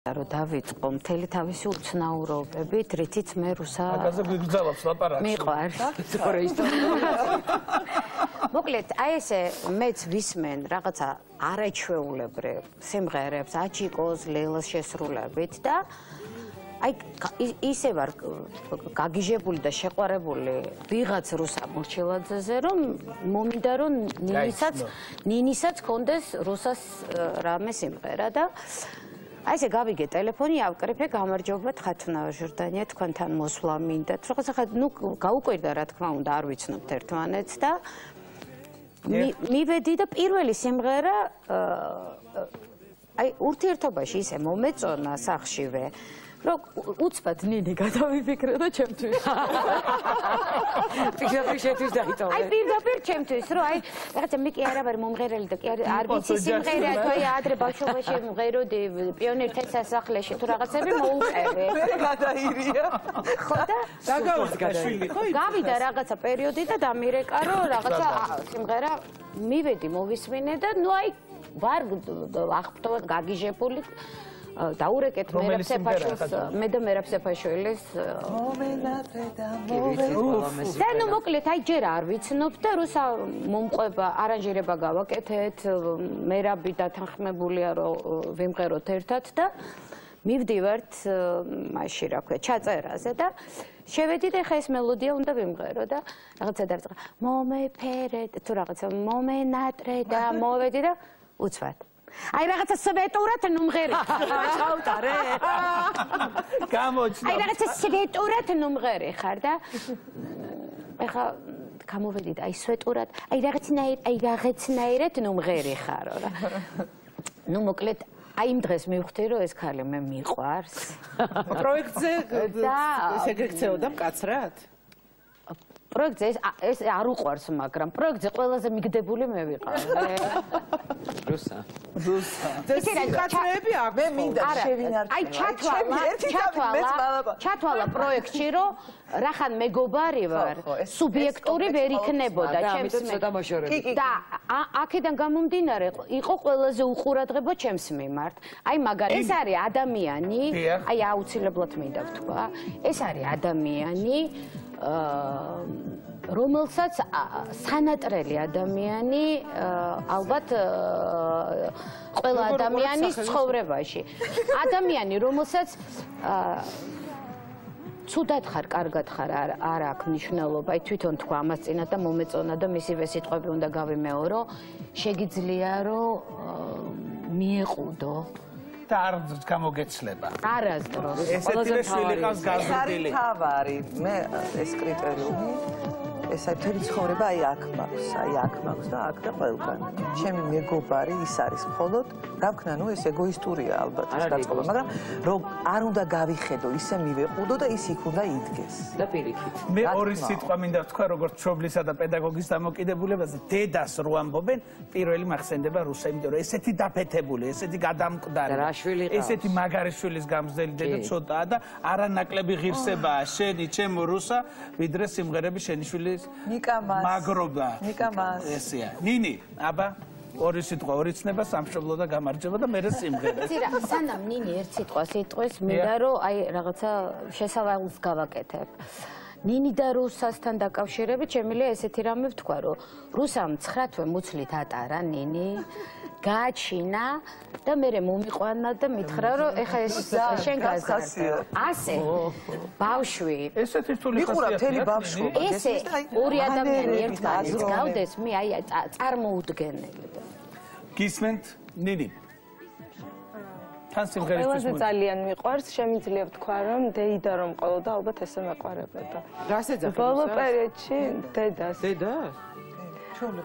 რომ დავიწყო მთელი თავისი უცნაურობებით, რითიც მე რუსა მაგაზე გიგზავნებს ლაპარაკს. მიყვარს. სწორი ისტორია. მოკლედ, აი ესე მეც ვისმენ რაღაცა არაჩვეულებრივ სიმღერებს, აჩიკოს, ლელას შესრულებით და აი ისე ვარ გაგიჟებული და შეყვარებული ვიღაც რუსა მორჩილაძეზე რომ მომინდა რომ ნინისაც ნინისაც კონდეს რუსას რამე სიმღერა და აი ესე გავიგე ტელეფონი ავკრიფე გამარჯობა თხათნა ჟორდანია თქვენთან მოსვლა მინდათ. რაღაც ახლა ნუ გაუკვირდა რა თქმა უნდა არ ვიცნობთ ერთმანეთს და მივედი და პირველი სიმღერა აი ურთიერთობაში ისე მომეწონა სახშივე რომ უცბად ნინი გადავიფიქრე და ჩემთვის. პირდაპირ შეთვის დაიტოვე. აი პირდაპირ ჩემთვის, რომ აი რაღაცა მე კი არა ვარ მომღერალი და კი არ ვიცი სიმღერა, თუ აი ადრე ბავშვობაში მღეროდი პიონერთა სასახლეში თუ რაღაცები მოუყევე. მე გადაირია. ხო და დაგავდი შვილი, ხო? გავიდა რაღაცა პერიოდი და დამირეკა რომ რაღაცა სიმღერა მივედი მოვისმინე და ნუ აი ვარ აღფრთოვად გაგიჟებული დაურეკეთ მერაფსეფაშვილს მე და მერაფსეფაშვილის მომენატრე და მოვე და ნუ მოკლედ აი ჯერ არ ვიცნობ და რუსა მომყვება არანჟირება გავაკეთეთ მერაბი დათანხმებულია რომ ვიმღეროთ ერთად და მივდივართ მაშინ რა ქვია ჩაწერაზე და შევედი და ხა ეს მელოდია უნდა ვიმღერო და რაღაცა დაიწყო მომეფერე თუ რაღაცა მომენატრე და მოვედი და უცბად აი რაღაცა სვეტურად ნუმღერი. ხარ ჩაუტარე გამოჩნდა. აი რაღაცა სვეტურად ნუმღერი ხარ და? ეხა გამოვედით აი სვეტურად. აი რაღაცნაირ აი რაღაცნაირად ნუმღერი ხარო რა. ნუ მოკლედ აი იმ დღეს მივხვდი რომ ეს ქალი მე მიყვარს. პროექტზე ესე გექცეოდა მკაცრად პროექტზე ეს ეს არ უყვარს მაგრამ პროექტზე ყველაზე მიგდებული მე ვიყავ რუსა. რუსა. ეს კაცრები აქვს მე მინდა შევინარჩუნო აი ჩათვალა ჩათვალა ჩათვალა პროექტში რომ რახან მეგობარი ვარ სუბიექტური ვერ იქნებოდა ჩემს მე და აქედან გამომდინარე იყო ყველაზე უყურადღებო ჩემს მიმართ. აი მაგარი ეს არის ადამიანი. აი აუცილებლად მინდა ვთქვა ეს არის ადამიანი რომელსაც სანატრელი ადამიანი ალბათ ყველა ადამიანის ცხოვრებაში ადამიანი რომელსაც ცუდად ხარ, კარგად ხარ, არ აქვს მნიშვნელობა. აი თვითონ თქვა ამას წინა და მომეწონა და მისივე სიტყვები უნდა გავიმეორო. შეგიძლია რომ მიეყუდო და არ გამოგეცლება. არასდროს. ესეთი შვილი ყავს გაზრდილი. თავარი მე ეს კრიტერიუმი ესა მთელი ცხოვრება აი აქ მაქვს, აი აქ მაქვს და აქ და ყველგან. ჩემი მეგობარი ის არის მხოლოდ, რა ვქნა, ნუ ეს ეგოისტურია ალბათ ეს გაწყობა, მაგრამ რომ არ უნდა გავიხედო, ისე მივეყუდო და ის იქ უნდა იდგეს. და პირიქით. მე ორი სიტყვა მინდა ვთქვა, როგორც მშობლისა და პედაგოგის დამოკიდებულებაზე, დედას რო ამბობენ, პირველი მახსენდება რუსა, იმიტომ რომ ესეთი დაფეთებული, ესეთი გადამკვდარი. ესეთი მაგარი შვილის გამზდელი დედა ცოტაა და არანაკლები ღირსებაა შენი, ჩემო რუსა, ვიდრე სიმღერები შენი შვილის არის ნიკამას მაგრობა. ნიკამას ესეა. ნინი აბა ორი სიტყვა ორი ცნება სამშობლო და გამარჯობა და მე სიმღერა. ცირა სანამ ნინი ერთ სიტყვას იტყვის მინდა რომ აი რაღაცა შესავალს გავაკეთებ. ნინი და რუსასთან დაკავშირებით შემიძლია ესეთი რამე ვთქვა რომ რუსამ 9 თვე მუცლით ატარა ნინი გააჩინა და მე მომიყვანა და მითხრა რომ ეხა ეს შენ გაზარდა. ასე. ბავშვი. ესეთი რთული ხასიათია. მიყურა მთელი ბავშვობა. ესე ორი ადამიანი ერთმანეთს გავდეს მე აი წარმოუდგენელი. გისმენთ ნინი. თან სიმღერის ყველაზე ძალიან მიყვარს, შემიძლია ვთქვა რომ დეიდა რომ ყოლოდა ალბათ ესე მეყარებოდა. რას ეძახი? ბოლო პერიოდში დედას. დედას? ბოლო